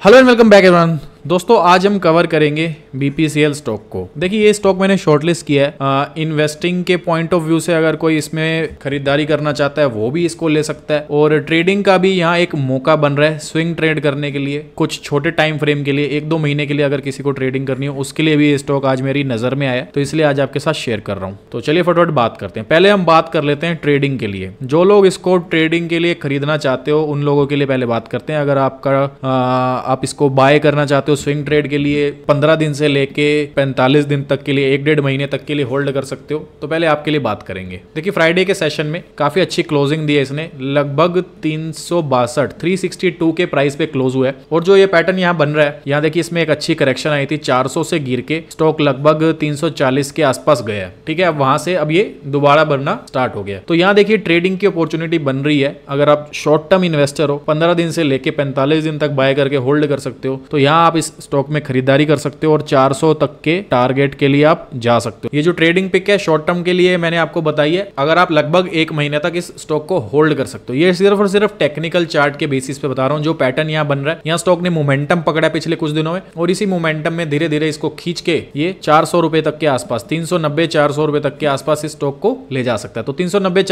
Hello and welcome back everyone. दोस्तों आज हम कवर करेंगे बीपीसीएल स्टॉक को। देखिए ये स्टॉक मैंने शॉर्टलिस्ट किया है। आ, इन्वेस्टिंग के पॉइंट ऑफ़ व्यू से अगर कोई इसमें खरीदारी करना चाहता है वो भी इसको ले सकता है। और ट्रेडिंग का भी यहाँ एक मौका बन रहा है स्विंग ट्रेड करने के लिए। कुछ छोटे टाइम फ्रेम के लिए एक दो महीने के लिए अगर किसी को ट्रेडिंग करनी हो उसके लिए भी ये स्टॉक आज मेरी नज़र में आया तो इसलिए आज आपके साथ शेयर कर रहा हूँ। तो चलिए फटोफट बात करते हैं। पहले हम बात कर लेते हैं ट्रेडिंग के लिए। जो लोग इसको ट्रेडिंग के लिए खरीदना चाहते हो उन लोगों के लिए पहले बात करते हैं। अगर आपका आप इसको बाय करना चाहते हो स्विंग ट्रेड के लिए पंद्रह दिन से लेके पैंतालीस दिन तक के लिए, एक डेढ़ महीने तक के लिए होल्ड कर सकते हो। तो पहले आपके लिए बात करेंगे। देखिए फ्राइडे के सेशन में काफ़ी अच्छी क्लोजिंग दी है इसने। लगभग तीन सौ के प्राइस पे क्लोज हुआ है। और जो ये पैटर्न यहाँ बन रहा है, यहाँ देखिए इसमें एक अच्छी करेक्शन आई थी 400 से गिर के स्टॉक लगभग 340 के आसपास गया ठीक है, अब वहाँ से अब ये दोबारा बनना स्टार्ट हो गया तो यहाँ देखिए ट्रेडिंग की अपॉर्चुनिटी बन रही है। अगर आप शॉर्ट टर्म इन्वेस्टर हो, पंद्रह दिन से लेके पैंतालीस दिन तक बाय करके होल्ड कर सकते हो तो यहाँ आप इस स्टॉक में खरीदारी कर सकते हो और 400 तक के टारगेट के लिए आप जा सकते हो। ये जो ट्रेडिंग पिक है शॉर्ट टर्म के लिए मैंने आपको बताई है, अगर आप लगभग एक महीने तक इस स्टॉक को होल्ड कर सकते हो। ये सिर्फ़ और सिर्फ़ टेक्निकल चार्ट के बेसिस पे बता रहा हूँ, जो पैटर्न यहाँ बन रहा है। यहाँ स्टॉक ने मोमेंटम पकड़ा पिछले कुछ दिनों में और इसी मोमेंटम में धीरे धीरे इसको खींच के ये चार तक के आसपास, तीन सौ नब्बे तक के आसपास इस स्टॉक को ले जा सकता है। तो तीन सौ नब्बे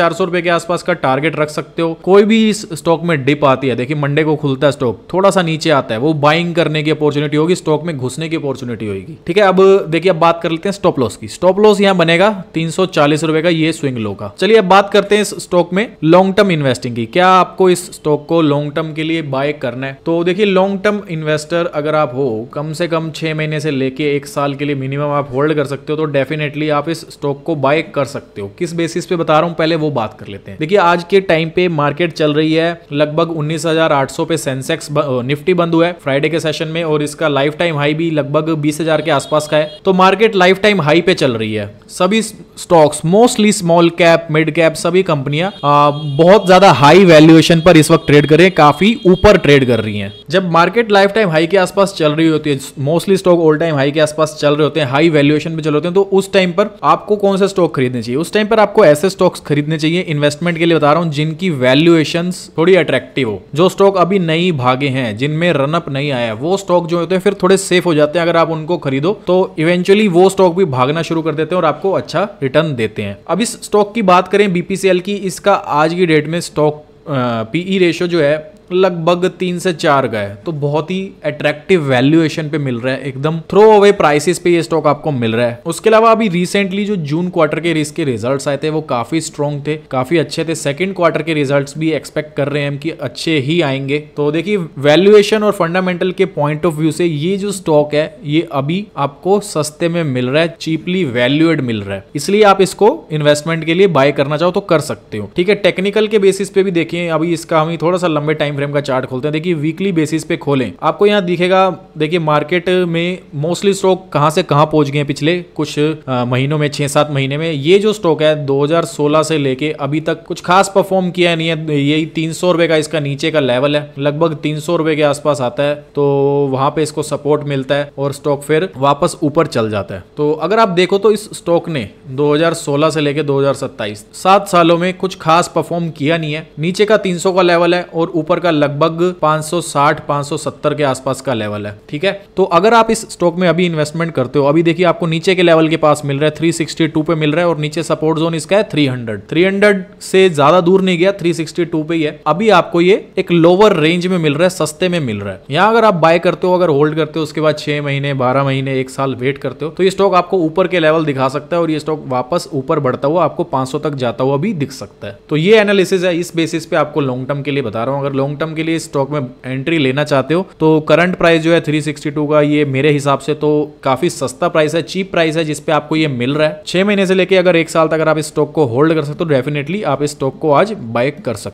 के आसपास का टारगेट रख सकते हो। कोई भी इस स्टॉक में डिप आती है, देखिए मंडे को खुलता है स्टॉक थोड़ा सा नीचे आता है, वो बाइंग करने की अपॉर्चुनिटी होगी स्टॉक में घुसने की अपॉर्चुनिटी होगी। ठीक है अब देखिए अब बात कर लेते हैं स्टॉप लॉस की। स्टॉप लॉस यहाँ बनेगा तीन सौ चालीस रुपए का ये स्विंग लो का। चलिए अब बात करते हैं इस स्टॉक में लॉन्ग टर्म इन्वेस्टिंग की। क्या आपको इस स्टॉक को लॉन्ग टर्म के लिए बाय करना है? तो देखिए लॉन्ग टर्म इन्वेस्टर अगर आप हो कम से कम छह महीने से लेके एक साल के लिए मिनिमम आप होल्ड कर सकते हो तो डेफिनेटली आप इस स्टॉक को बाय कर सकते हो। किस बेसिस पे बता रहा हूँ पहले वो बात कर लेते हैं। देखिए आज के टाइम पे मार्केट चल रही है लगभग 19,800 पे सेंसेक्स निफ्टी बंद हुआ है फ्राइडे के सेशन में और इसका लाइफ टाइम हाई भी लगभग 20,000 के आसपास का है। तो मार्केट लाइफ टाइम हाई पे चल रही है। सभी stocks mostly small cap mid cap सभी कंपनियाँ बहुत ज़्यादा हाई वैल्यूएशन पर इस वक्त ट्रेड कर रही है। काफ़ी ऊपर ट्रेड कर रही हैं। जब मार्केट लाइफ टाइम हाई के आसपास चल रही होती है mostly stock all time high के आसपास चल रहे होते हैं हाई वैल्यूएशन पे चल होते हैं तो उस टाइम पर आपको कौन से स्टॉक खरीदने चाहिए? उस टाइम पर आपको ऐसे स्टॉक्स खरीदने चाहिए इन्वेस्टमेंट के लिए बता रहा हूँ जिनकी वैल्यूएशन थोड़ी अट्रैक्टिव हो। जो स्टॉक अभी नई भागे हैं जिनमें रनअप नहीं आया वो स्टॉक जो होते हैं? फिर थोड़े सेफ़ हो जाते हैं अगर आप उनको खरीदो। तो इवेंचुअली वो स्टॉक भी भागना शुरू कर देते हैं और आपको अच्छा रिटर्न देते हैं। अब इस स्टॉक की बात करें बीपीसीएल की, इसका आज की डेट में स्टॉक पीई रेशियो जो है लगभग तीन से चार गए तो बहुत ही अट्रैक्टिव वैल्यूएशन पे मिल रहा है, एकदम थ्रो अवे प्राइसेस पे ये स्टॉक आपको मिल रहा है। उसके अलावा अभी रिसेंटली जो जून क्वार्टर के इसके रिजल्ट्स आए थे, वो काफ़ी स्ट्रॉन्ग थे, काफ़ी अच्छे थे। सेकंड क्वार्टर के रिजल्ट्स भी एक्सपेक्ट कर रहे हैं कि अच्छे ही आएँगे। तो देखिए वैल्यूएशन और फंडामेंटल के पॉइंट ऑफ़ व्यू से ये जो स्टॉक है, ये अभी आपको सस्ते में मिल रहा है चीपली वैल्यूएड मिल रहा है। इसलिए आप इसको इन्वेस्टमेंट के लिए बाय करना चाहो तो कर सकते हो। ठीक है टेक्निकल के बेसिस पे भी देखिए, अभी इसका हम थोड़ा सा लंबे टाइम फ्रेम का चार्ट खोलते हैं। देखिए वीकली बेसिस पे खोलें। आपको यहाँ दिखेगा, देखिए मार्केट में मोस्टली स्टॉक कहाँ से कहाँ पहुँच गए पिछले कुछ महीनों में छह सात महीने में। ये जो स्टॉक है 2016 से लेके अभी तक कुछ खास परफॉर्म किया नहीं है। यही तीन सौ रुपए का इसका नीचे का लेवल है। लगभग तीन सौ रुपए के आसपास आता है। तो वहाँ पे इसको सपोर्ट मिलता है और स्टॉक फिर वापस ऊपर चल जाता है। तो अगर आप देखो तो इस स्टॉक ने 2016 से लेके 2027 सात सालों में कुछ खास परफॉर्म किया नहीं है। नीचे का 300 का लेवल है और ऊपर का लगभग 560 570 के आसपास का लेवल है, ठीक है? तो अगर आप इस स्टॉक में अभी इन्वेस्टमेंट करते हो, अभी देखिए आपको नीचे के लेवल के पास मिल रहा है 362 पे मिल रहा है और नीचे सपोर्ट जोन इसका है 300 300 से ज़्यादा दूर नहीं गया 362 पे ही है। अभी आपको ये एक लोअर रेंज में मिल रहा है, सस्ते में मिल रहा है। यहाँ अगर आप बाय करते हो, अगर होल्ड करते हो, उसके बाद छह महीने, बारह महीने, एक साल वेट करते हो तो ये स्टॉक आपको ऊपर के लेवल दिखा सकता है और ये स्टॉक वापस ऊपर बढ़ता हुआ आपको 500 तक जाता हुआ भी दिख सकता है। तो ये एनालिसिस है, इस बेसिस पे आपको लॉन्ग टर्म के लिए बता रहा हूँ। अगर टर्म के लिए स्टॉक में एंट्री लेना चाहते हो तो करंट प्राइस जो है 362 का, ये मेरे हिसाब से तो काफ़ी सस्ता प्राइस है चीप प्राइस है जिसपे आपको ये मिल रहा है। छह महीने से लेकर अगर एक साल तक अगर आप इस स्टॉक को होल्ड कर सकते हो डेफिनेटली आप इस स्टॉक को आज बाय कर सकते